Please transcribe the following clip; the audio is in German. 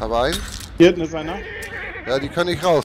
Aber ein? Hier hinten ist einer. Ja, die kann ich raus.